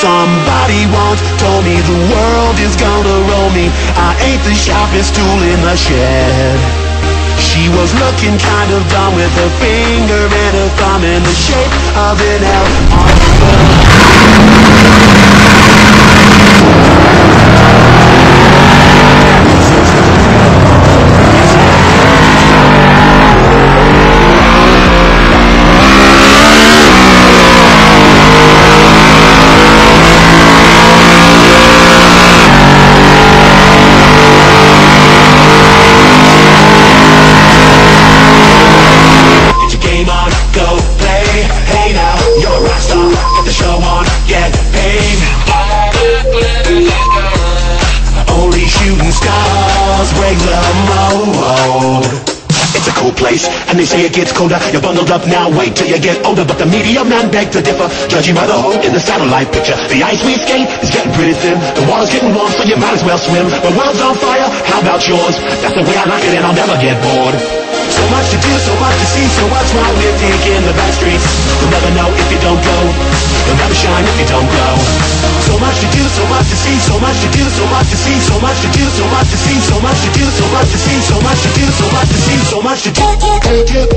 Somebody once told me the world is gonna roll me. I ain't the sharpest tool in the shed. She was looking kind of dumb with her finger and her thumb in the shape of an L show on, get paid. Only shooting stars break the mold. It's a cool place, and they say it gets colder. You're bundled up now, wait till you get older. But the media man beg to differ, judging by the hole in the satellite picture. The ice we skate is getting pretty thin. The water's getting warm, so you might as well swim. The world's on fire, how about yours? That's the way I like it, and I'll never get bored. So much to do, so much to see, so what's wrong with taking the back streets? You'll never know if you don't go. So much to see, so much to do, so much to see, so much to do, so much to see, so much to do, so much to see, so much to do, so much to see, so much to do.